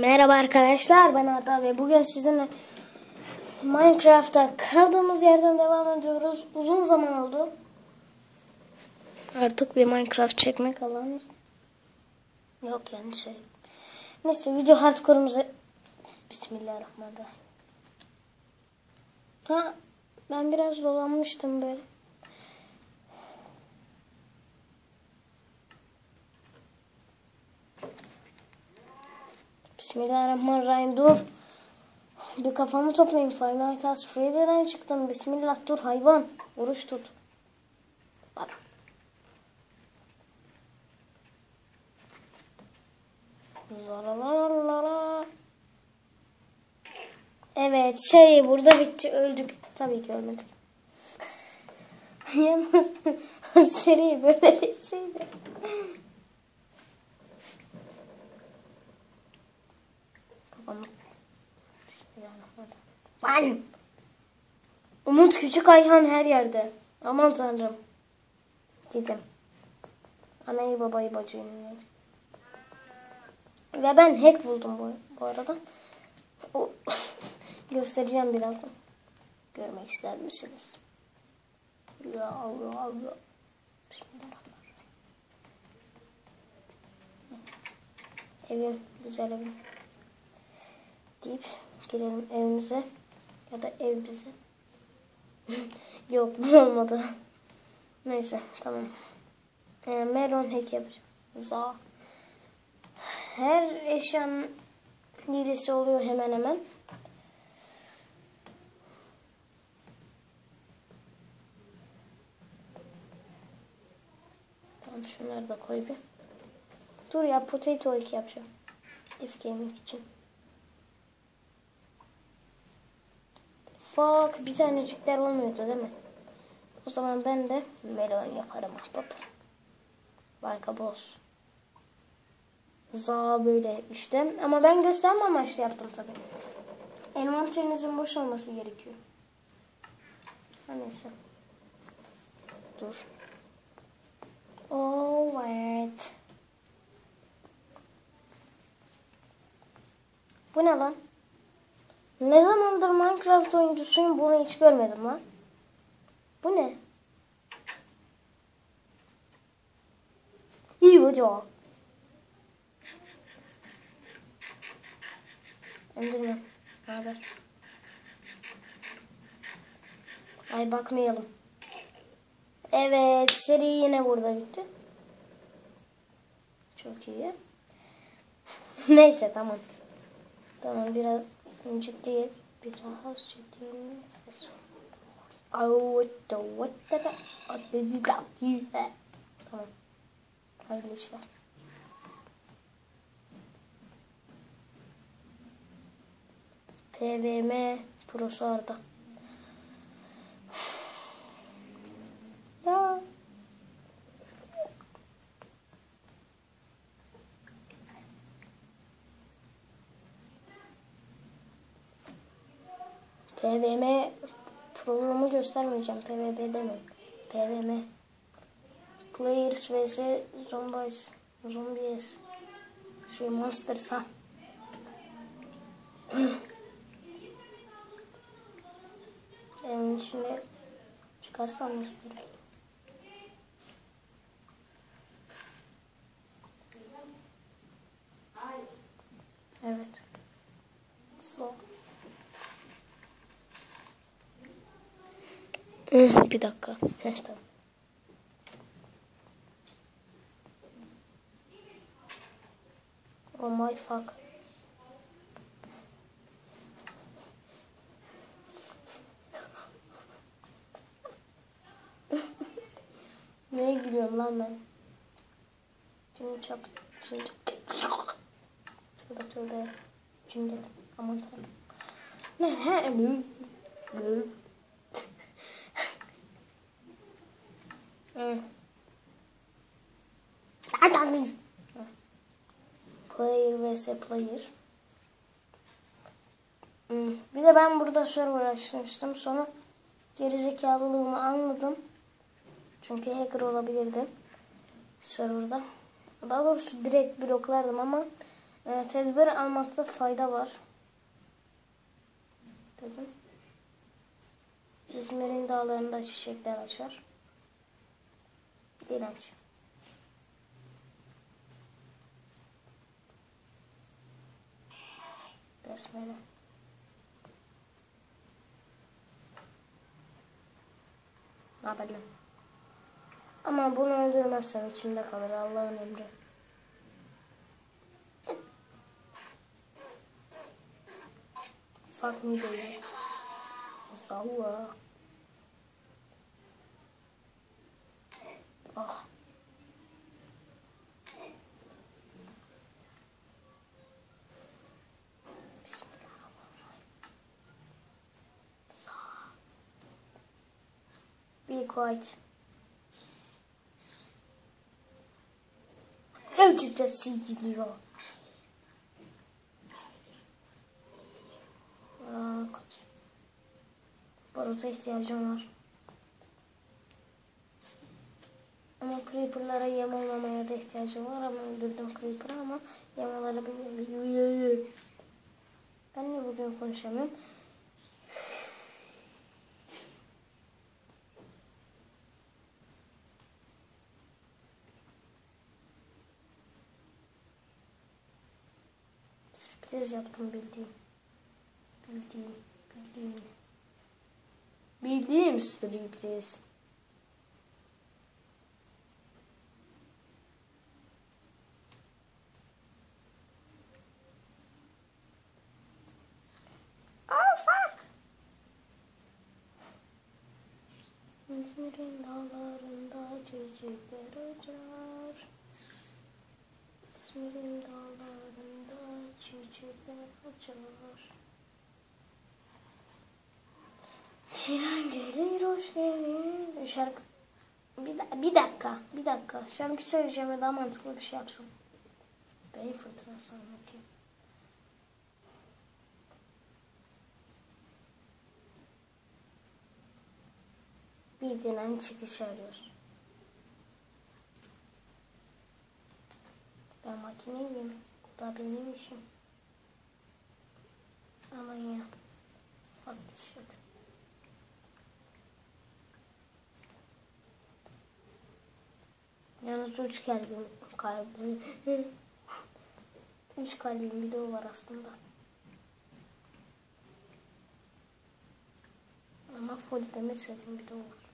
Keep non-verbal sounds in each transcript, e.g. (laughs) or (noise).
Merhaba arkadaşlar ben Arda ve bugün sizinle Minecraft'ta kaldığımız yerden devam ediyoruz. Uzun zaman oldu. Artık bir Minecraft çekmek alanız. Yok yani şey. Neyse video hardcore'umuza Bismillahirrahmanirrahim. Ha ben biraz dolanmıştım böyle. Bismillahirrahmanirrahim dur. Bir kafamı toplayayım. Five Nights Freddy'den çıktım. Bismillah dur hayvan. Oruç tut. Bak. Zaralarlara. Evet şey burada bitti öldük. Tabii ki ölmedik. (laughs) Yalnız seri böyle bitseydi. Kafamı Bismillahirrahmanirrahim. Umut küçük Ayhan her yerde. Aman tanrım. Dedim. Anayı babayı bacıyı. Ve ben hack buldum bu, bu arada. O, (laughs) göstereceğim birazdan. Görmek ister misiniz? Ya Allah Allah. Bismillahirrahmanirrahim. Evim, güzel evim deyip girelim evimize ya da ev bize. (laughs) Yok bu olmadı. Neyse tamam. Ee, Meron hack. Za. Her eşyanın hilesi oluyor hemen hemen. Tamam şunları da koy bir. Dur ya potato hack yapacağım. Diff gaming için. Fuck bir tanecikler olmuyordu değil mi? O zaman ben de melon yaparım ahbap. Barka boz. Za böyle işte. Ama ben gösterme amaçlı yaptım tabi. Envanterinizin boş olması gerekiyor. Ha neyse. Dur. Oh evet. Bu ne lan? Ne zamandır Minecraft oyuncusuyum bunu hiç görmedim lan. Bu ne? İyi hoca. Endirme. Ne haber? Ay bakmayalım. Evet seri yine burada bitti. Çok iyi. (laughs) Neyse tamam. Tamam biraz ciddi biraz ciddi nefes Tamam. Hayırlı işler. PVM Pro'su Arda. Ya. PVM programı göstermeyeceğim. PvP deme. PVM. Players vs Zombies. Zombies. Şey Monsters ha. (clears throat) Evin içinde çıkarsam göstereyim. Evet. So. Bir dakika. tamam. Oh my fuck. Neye gülüyorum lan ben? Cin çap, cin Tövbe tövbe. Cin dedim. Aman tanrım. Ne he? Ne? Ne? Player vs player. Bir de ben burada server açmıştım. Sonra gerizekalılığımı anladım. Çünkü hacker olabilirdim. Serverda. Daha doğrusu direkt bloklardım ama E, tedbir almakta fayda var. Dedim. İzmir'in dağlarında çiçekler açar. Direnç. Besmele. Ne yapalım? Ama bunu öldürmezsem içimde kalır Allah'ın emri. Fuck me baby. Zalla. Ah. Be quiet. How did that see you? Aa, kaç. Baruta ihtiyacım var. Ama Creeper'lara yem olmamaya da ihtiyacım var ama öldürdüm Creeper'ı ama yemalara bir... Ben niye bugün konuşamıyorum? Sürpriz yaptım bildiğim. Bildiğim, bildiğim. Bildiğim sürpriz. Oh fuck! İzmir'in dağlarında çiçekler açar. İzmir'in dağlarında çiçekler açar. Tren gelir, hoş gelir. Şarkı... Bir, da- bir dakika, bir dakika. Şarkı söyleyeceğim ve daha mantıklı bir şey yapsam. Beyin fırtınası anlatayım. Bildiğin çıkış arıyoruz. Ben makineyim. Bu da benim işim. Aman ya. This shit. Yalnız üç kalbim, kalbim. (laughs) üç kalbim bir de o var aslında. Ama full demir bir de o var.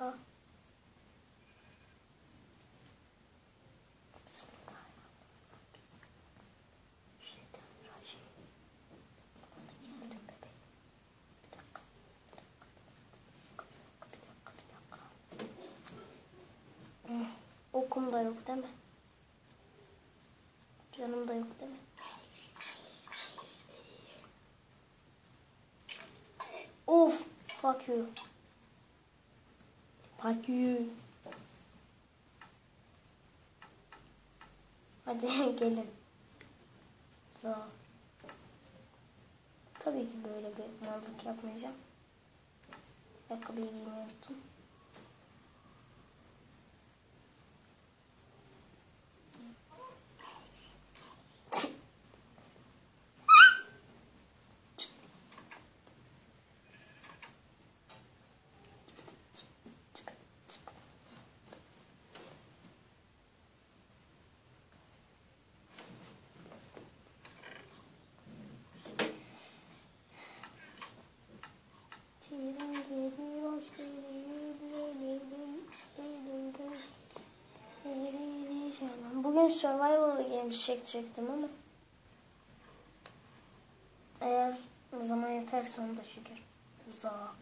Ah. Bismillahirrahmanirrahim. Şeytanirracim. Bana geldim bebeğim. Bir dakika. Bir dakika. Bir dakika. Bir dakika. Bir dakika. Hmm, Okum da yok değil mi? Canım da yok değil mi? Of. Fuck you. Fuck you. Hadi (laughs) gelin. Za. Tabii ki böyle bir mantık yapmayacağım. Ayakkabıyı giymeyi unuttum. Tren gelir, hoş gelir, Eylül'ün, Eylül'ün, Eylül'ün canım. Bugün Survival Games çekecektim ama eğer zaman yeterse onu da çekerim. Za.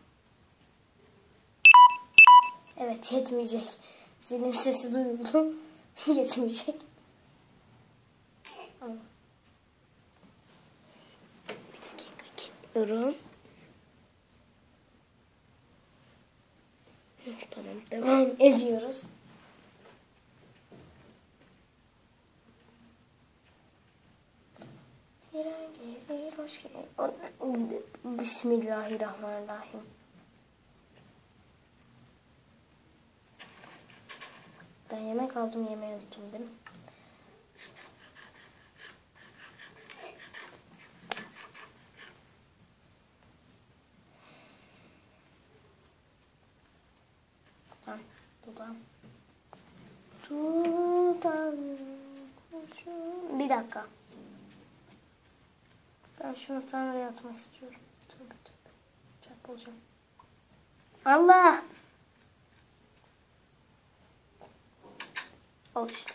Evet yetmeyecek. Zilin sesi duyuldu. (laughs) yetmeyecek. Ama. Bir dakika geliyorum. Tamam devam (laughs) ediyoruz. Gelir, hoş gelir. Bismillahirrahmanirrahim. Ben yemek aldım yemeği unuttum değil mi? Bir dakika. Şunu Tanrı'ya istiyorum. Tövbe tövbe. Çarpılacağım. Allah! Oldu işte.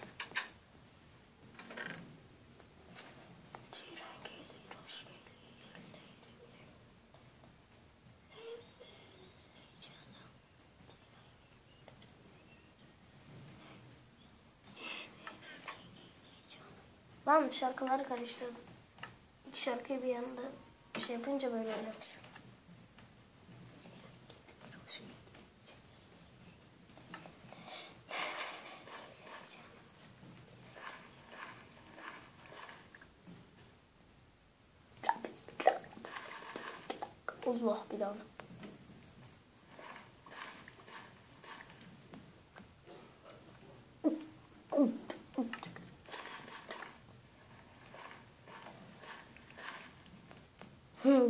Ben şarkıları karıştırdım. Şarkıyı bir yanında şey yapınca böyle oluyormuş. Allah bilanı.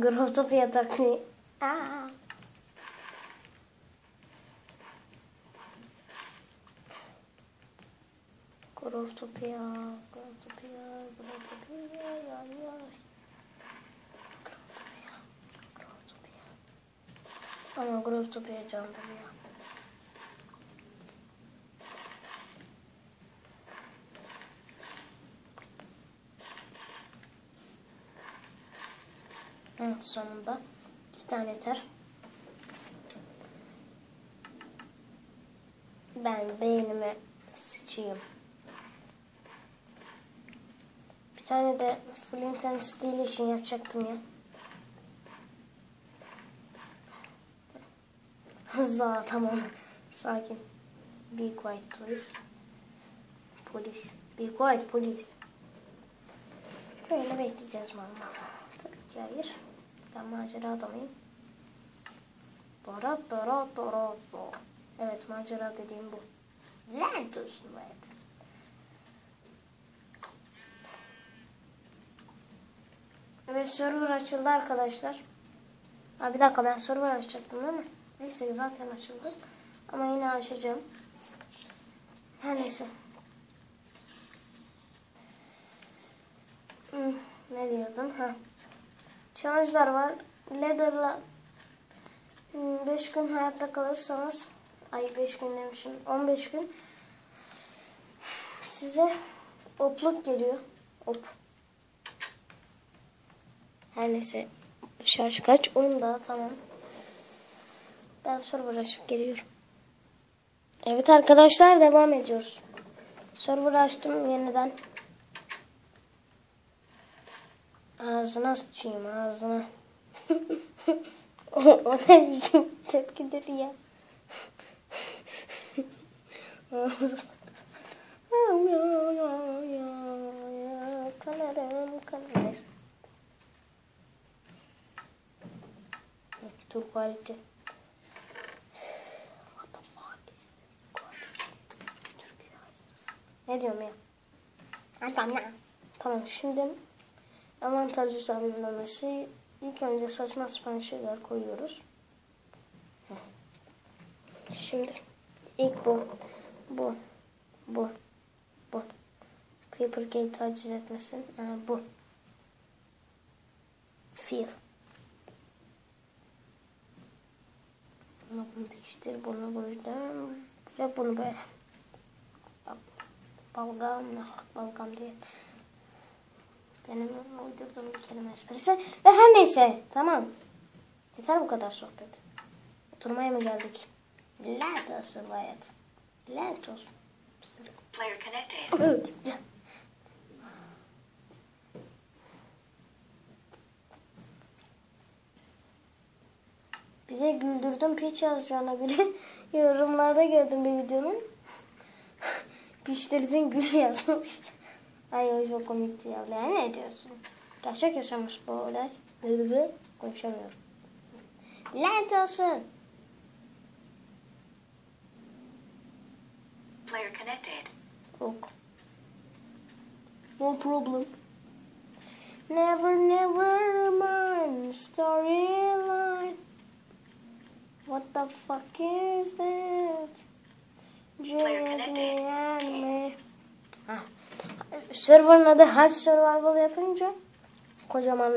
grotto pianta qui. Ah. Grotto pianta, grotto pianta, grotto pianta. Ah, Ama grupta bir heyecan ya. Evet sonunda iki tane yeter. Ben beynime sıçayım. Bir tane de Flint and Steel için yapacaktım ya. (laughs) Hızla tamam. Sakin. Be quiet please. Polis. Be quiet police. Böyle bekleyeceğiz normal. Tabii ki hayır. Ben macera adamıyım. Dora dora dora dora. Evet macera dediğim bu. Lanet olsun evet. Evet server açıldı arkadaşlar. Ha, bir dakika ben server açacaktım değil mi? Neyse zaten açıldı. Ama yine açacağım. Her neyse. Hmm, ne diyordum? Ha. Challenge'lar var. Leather'la 5 gün hayatta kalırsanız ay 5 gün demişim 15 gün size opluk geliyor. Op. Her neyse şarj kaç? 10 da tamam. Ben server açıp geliyorum. Evet arkadaşlar devam ediyoruz. Server açtım yeniden. Ağzına sıçayım ağzına. (laughs) o, o ne biçim tepkidir ya. Kanarım kanarım. Dur quality. What the fuck is this? Quality. Türkiye hastası. Ne diyorum ya? Tamam Tamam şimdi avantaj düzenlemesi ilk önce saçma sapan şeyler koyuyoruz. Şimdi ilk bu. Bu. Bu. Bu. Papergate taciz etmesin. Ha, bu. Feel. Bunu değiştir. Bunu burada. Ve bunu böyle. Balgam. Balgam diye. Benim uydurduğum bir kelime esprisi. Ve her neyse. Tamam. Yeter bu kadar sohbet. Oturmaya mı geldik? Lanet olsun hayat. Lanet olsun. Player connected. (laughs) Evet. Bizi güldürdün piç yazacağına biri. (laughs) Yorumlarda gördüm bir videonun. (laughs) Piştirdin gül yazmış. Ay o çok komikti ya. Yani ne diyorsun? Gerçek yaşamış bu olay. Böyle konuşamıyorum. Lanet olsun. Player connected. Yok. No problem. Never, never mind storyline. What the fuck is that? Player connected. Ah. Server'ın adı Hard Survival yapınca kocaman